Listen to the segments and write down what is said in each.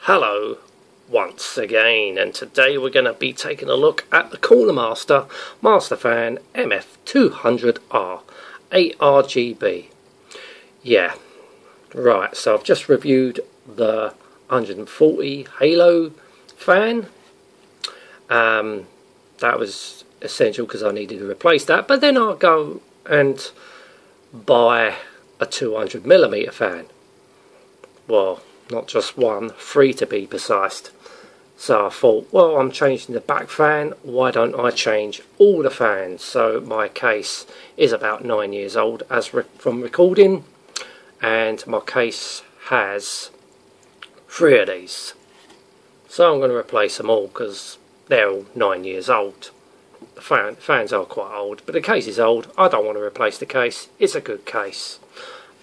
Hello once again and today we're going to be taking a look at the Cooler Master Masterfan MF200R ARGB. Yeah, right, so I've just reviewed the 140 Halo fan. Um, that was essential because I needed to replace that, but then I'll go and buy a 200 millimeter fan. Well, not just one, three to be precise. So I thought, well, I'm changing the back fan, why don't I change all the fans? So my case is about nine years old as re from recording, and my case has three of these. So I'm going to replace them all because they're all nine years old. The fan, fans are quite old, but the case is old. I don't want to replace the case. It's a good case.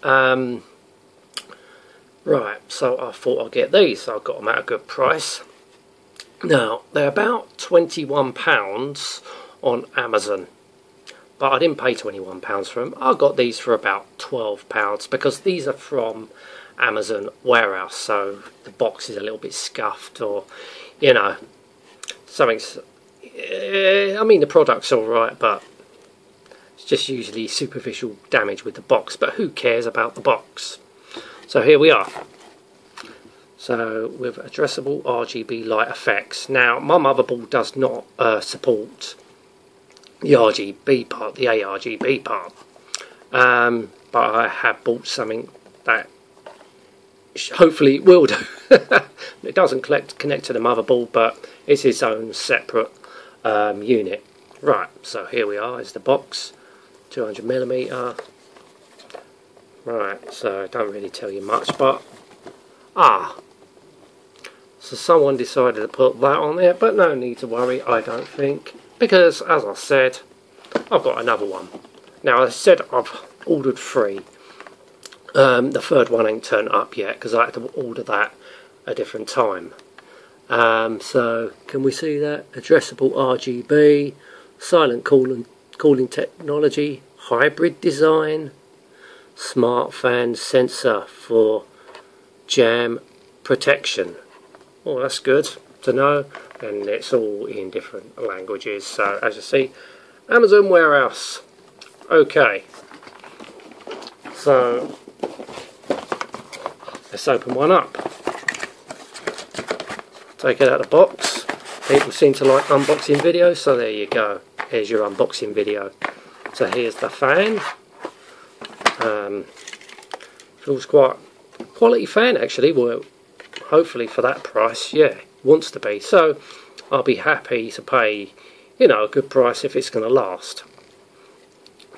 Um, Right, so I thought I'd get these. I got them at a good price. Now, they're about £21 on Amazon. But I didn't pay £21 for them. I got these for about £12 because these are from Amazon warehouse. So the box is a little bit scuffed or, you know, something's... Eh, I mean, the product's alright, but it's just usually superficial damage with the box. But who cares about the box? So here we are. So with addressable RGB light effects. Now my motherboard does not uh, support the RGB part, the ARGB part. Um, but I have bought something that hopefully it will do. it doesn't collect, connect to the motherboard, but it's its own separate um, unit. Right, so here we are, is the box, 200 millimeter, Right, so I don't really tell you much, but ah, so someone decided to put that on there, but no need to worry, I don't think, because as I said, I've got another one. Now, I said I've ordered three. Um, the third one ain't turned up yet because I had to order that a different time. Um, so, can we see that? Addressable RGB, silent cooling, cooling technology, hybrid design, smart fan sensor for jam protection. Oh, that's good to know. And it's all in different languages. So, as you see, Amazon Warehouse. Okay. So, let's open one up. Take it out of the box. People seem to like unboxing videos, so there you go. Here's your unboxing video. So here's the fan. Um, feels quite quality fan actually. Well, hopefully for that price, yeah, wants to be. So I'll be happy to pay, you know, a good price if it's going to last.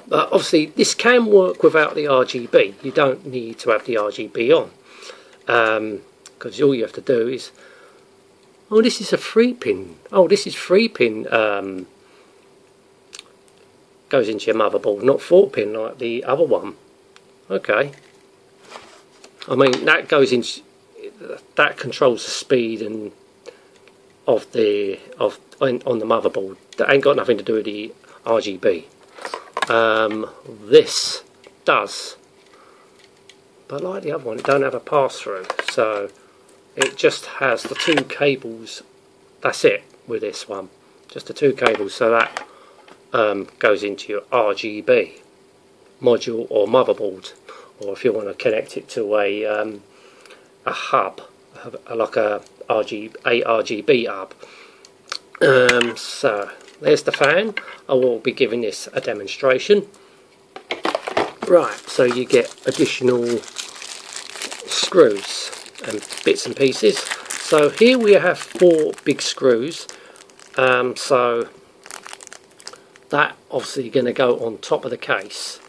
But obviously, this can work without the RGB. You don't need to have the RGB on because um, all you have to do is. Oh, this is a three pin. Oh, this is three pin. Um, goes into your motherboard, not four pin like the other one. Okay. I mean that goes in. That controls the speed and of the of on, the motherboard. That ain't got nothing to do with the RGB. Um, this does, but like the other one, it don't have a pass through. So it just has the two cables. That's it with this one. Just the two cables. So that um, goes into your RGB module or motherboard or if you want to connect it to a um, a hub like a RG, a RGB hub. Um, so there's the fan. I will be giving this a demonstration. Right so you get additional screws and bits and pieces. So here we have four big screws. Um, so that obviously going to go on top of the case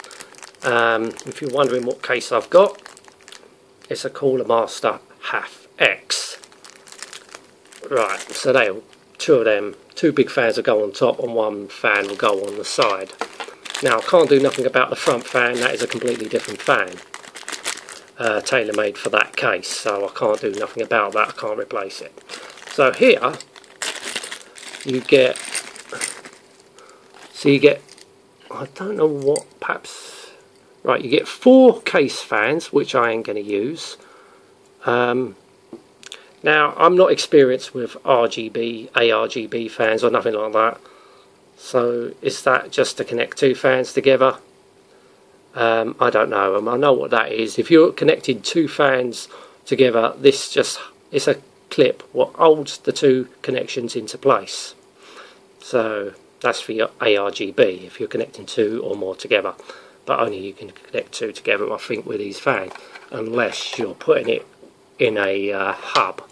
um, if you're wondering what case I've got, it's a Cooler Master HAF X. Right, so they two of them, two big fans will go on top and one fan will go on the side. Now I can't do nothing about the front fan, that is a completely different fan. Uh, tailor-made for that case, so I can't do nothing about that, I can't replace it. So here, you get, so you get, I don't know what, perhaps Right, you get four case fans, which I am going to use. Um, Now, I'm not experienced with RGB, ARGB fans or nothing like that. So, is that just to connect two fans together? Um, I don't know. I know what that is. If you're connecting two fans together, this just it's a clip what holds the two connections into place. So that's for your ARGB if you're connecting two or more together. But only you can connect two together, I think, with these fans, unless you're putting it in a uh, hub.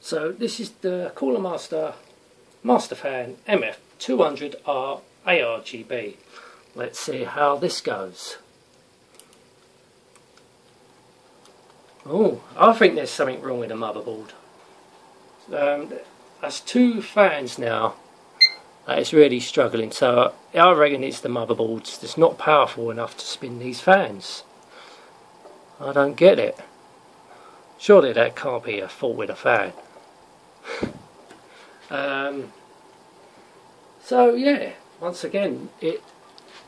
So this is the Cooler Master Master Fan MF200R ARGB. Let's see how this goes. Oh, I think there's something wrong with the motherboard. Um, that's two fans now that is really struggling. So I reckon it's the motherboards that's not powerful enough to spin these fans. I don't get it. Surely that can't be a fault with a fan. um, so yeah, once again, it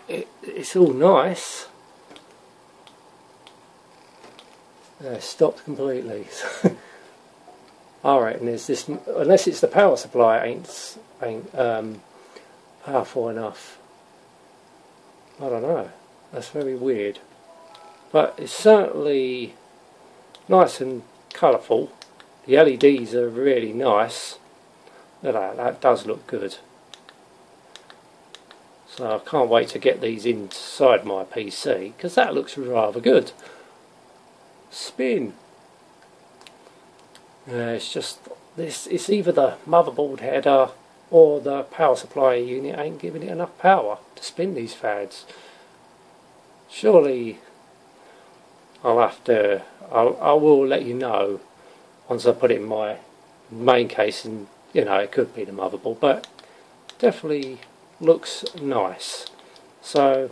it, it's all nice. Uh, stopped completely. Alright, and there's this, unless it's the power supply, ain't, ain't um, powerful enough. I don't know. That's very weird. But it's certainly nice and colourful. The LEDs are really nice. Look at that, that does look good. So I can't wait to get these inside my PC because that looks rather good. Spin. Uh, it's just this. It's either the motherboard header or the power supply unit ain't giving it enough power to spin these fans. Surely I'll have to. I'll, I will let you know once I put it in my main case, and you know it could be the motherboard, but definitely looks nice. So,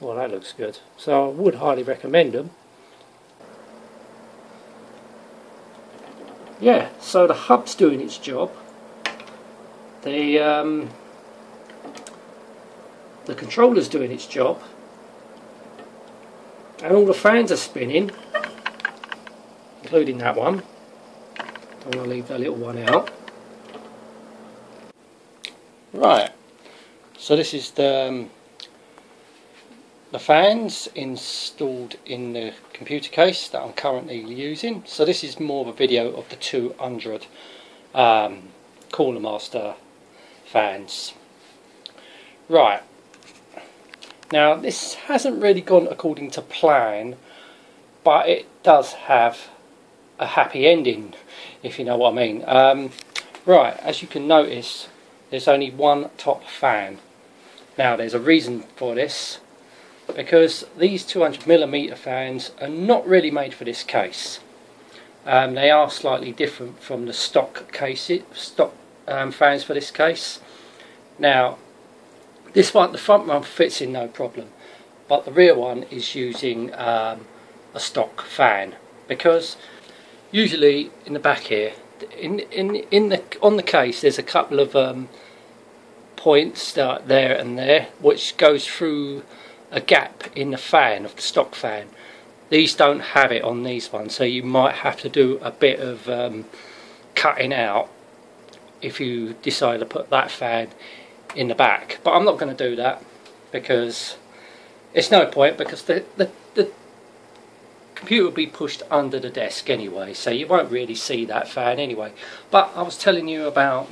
well, that looks good. So I would highly recommend them. Yeah, so the hub's doing its job. The um, the controller's doing its job, and all the fans are spinning, including that one. I'm going to leave that little one out. Right, so this is the, um, the fans installed in the computer case that I'm currently using. So this is more of a video of the 200 um, Cooler Master fans. Right, now this hasn't really gone according to plan, but it does have a happy ending, if you know what I mean. Um, right, as you can notice, there's only one top fan. Now there's a reason for this because these 200mm fans are not really made for this case. Um, they are slightly different from the stock cases, stock um, fans for this case. Now this one, the front one fits in no problem but the rear one is using um, a stock fan because usually in the back here in in in the on the case there's a couple of um, points that there and there which goes through a gap in the fan of the stock fan. These don't have it on these ones so you might have to do a bit of um, cutting out if you decide to put that fan in the back. But I'm not going to do that because it's no point because the, the, the computer will be pushed under the desk anyway so you won't really see that fan anyway. But I was telling you about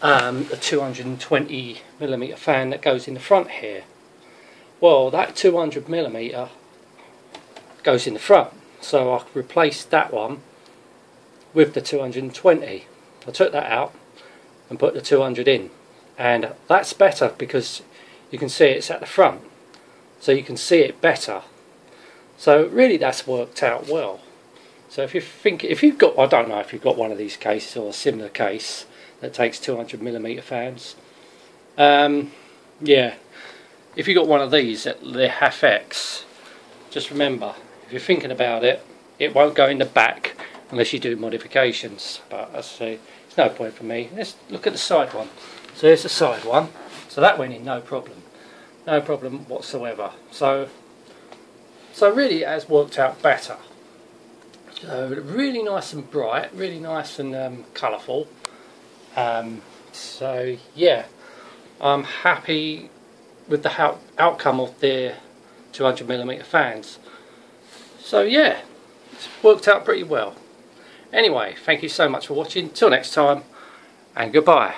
um, the 220 millimeter fan that goes in the front here well that 200 millimeter goes in the front so I replaced that one with the 220 I took that out and put the 200 in and that's better because you can see it's at the front so you can see it better so really that's worked out well. So if you think, if you've got, I don't know if you've got one of these cases or a similar case that takes 200 millimeter fans. Um, yeah, if you've got one of these, at the HFX, just remember, if you're thinking about it, it won't go in the back unless you do modifications. But I say, it's no point for me. Let's look at the side one. So here's the side one. So that went in no problem. No problem whatsoever. So so really it has worked out better. So really nice and bright, really nice and um, colourful. Um, so yeah, I'm happy with the out outcome of their 200 millimeter fans. So yeah, it's worked out pretty well. Anyway, thank you so much for watching. Till next time, and goodbye.